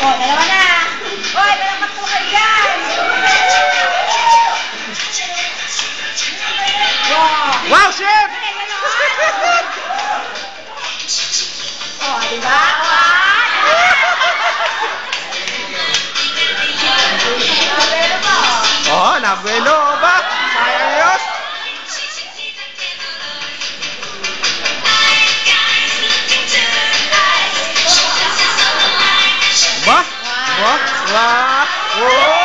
Oh, dalawa na. Oy, palakpak po kayo. Wow, chef! oh, di oh, nabuelo oh, ba? Sayang Diyos! Ba? Ba? Oh!